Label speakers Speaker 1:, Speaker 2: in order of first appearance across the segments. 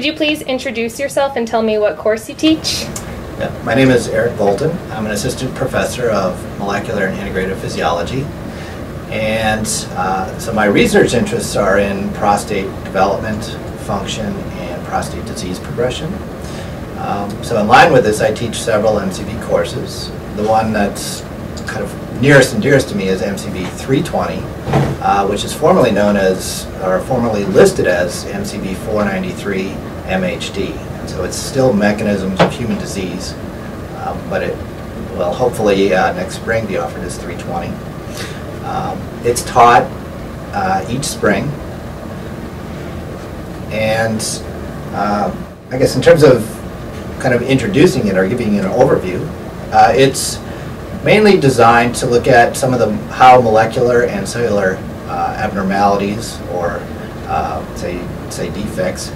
Speaker 1: Could you please introduce yourself and tell me what course you teach?
Speaker 2: Yeah, my name is Eric Bolton. I'm an assistant professor of molecular and integrative physiology. And uh, so my research interests are in prostate development, function, and prostate disease progression. Um, so in line with this, I teach several MCB courses. The one that's kind of nearest and dearest to me is MCB 320, uh, which is formerly known as, or formerly listed as MCB 493 MHD. And so it's still mechanisms of human disease, um, but it will hopefully uh, next spring be offered as 320. Um, it's taught uh, each spring, and uh, I guess in terms of kind of introducing it or giving you an overview, uh, it's mainly designed to look at some of the how molecular and cellular uh, abnormalities or uh, say say defects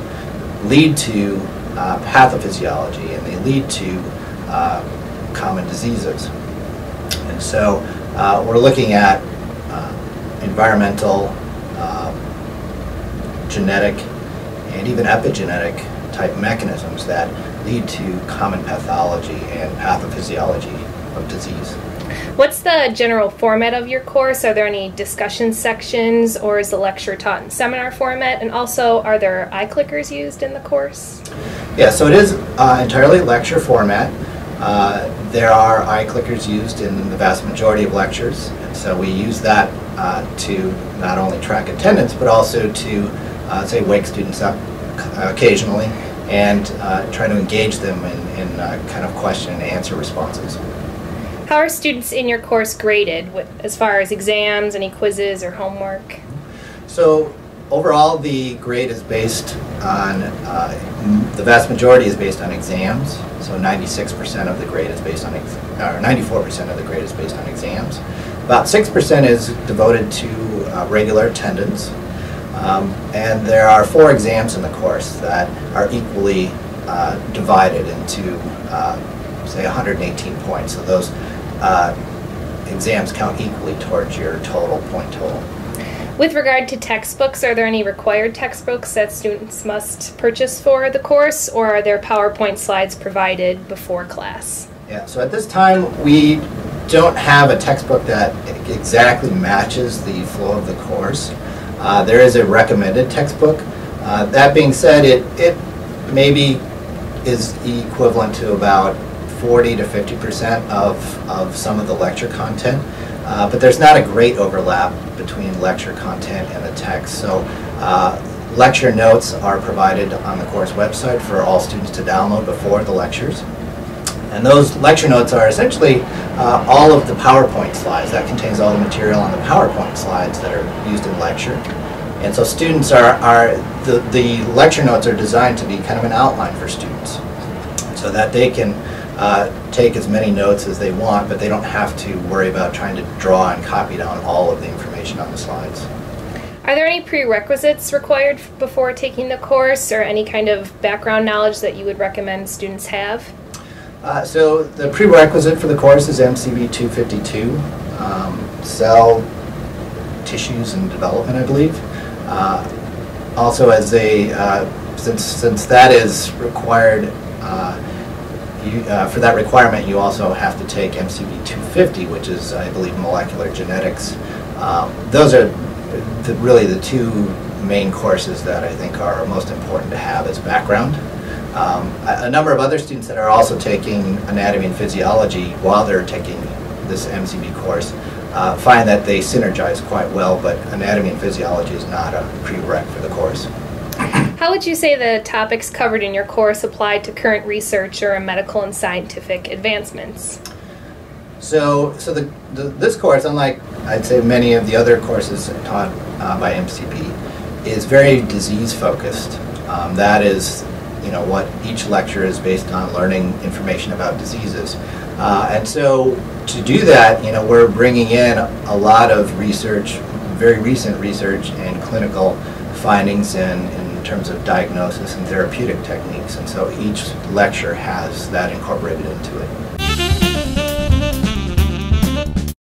Speaker 2: lead to uh, pathophysiology and they lead to uh, common diseases. And so uh, we're looking at environmental, um, genetic, and even epigenetic type mechanisms that lead to common pathology and pathophysiology of disease.
Speaker 1: What's the general format of your course? Are there any discussion sections or is the lecture taught in seminar format? And also, are there iClickers used in the course?
Speaker 2: Yeah, so it is uh, entirely lecture format. Uh, there are iClickers used in the vast majority of lectures. And so we use that uh, to not only track attendance, but also to, uh, say, wake students up occasionally and uh, try to engage them in, in uh, kind of question and answer responses.
Speaker 1: How are students in your course graded with, as far as exams, any quizzes, or homework?
Speaker 2: So overall, the grade is based on, uh, the vast majority is based on exams. So 96% of the grade is based on, or 94% of the grade is based on exams. About 6% is devoted to uh, regular attendance. Um, and there are four exams in the course that are equally uh, divided into, uh, say, 118 points. So those uh, exams count equally towards your total point total.
Speaker 1: With regard to textbooks, are there any required textbooks that students must purchase for the course, or are there PowerPoint slides provided before class?
Speaker 2: Yeah, so at this time, we don't have a textbook that exactly matches the flow of the course. Uh, there is a recommended textbook. Uh, that being said, it, it maybe is equivalent to about 40 to 50 percent of, of some of the lecture content. Uh, but there's not a great overlap between lecture content and the text. So uh, lecture notes are provided on the course website for all students to download before the lectures. And those lecture notes are essentially uh, all of the PowerPoint slides. That contains all the material on the PowerPoint slides that are used in lecture. And so students are, are the, the lecture notes are designed to be kind of an outline for students so that they can uh, take as many notes as they want, but they don't have to worry about trying to draw and copy down all of the information on the slides.
Speaker 1: Are there any prerequisites required before taking the course or any kind of background knowledge that you would recommend students have?
Speaker 2: Uh, so the prerequisite for the course is MCB 252, um, cell, tissues, and development, I believe. Uh, also, as a uh, since since that is required uh, you, uh, for that requirement, you also have to take MCB 250, which is, I believe, molecular genetics. Um, those are the, really the two main courses that I think are most important to have as background. Um, a, a, number of other students that are also taking anatomy and physiology while they're taking this MCB course uh, find that they synergize quite well, but anatomy and physiology is not a prereq for the course.
Speaker 1: How would you say the topics covered in your course apply to current research or medical and scientific advancements?
Speaker 2: So, so the, the, this course, unlike I'd say many of the other courses taught uh, by MCB, is very disease focused. Um, that is, you know, what each lecture is based on learning information about diseases. Uh, and so to do that, you know, we're bringing in a lot of research, very recent research and clinical findings in, in terms of diagnosis and therapeutic techniques. And so each lecture has that incorporated into it.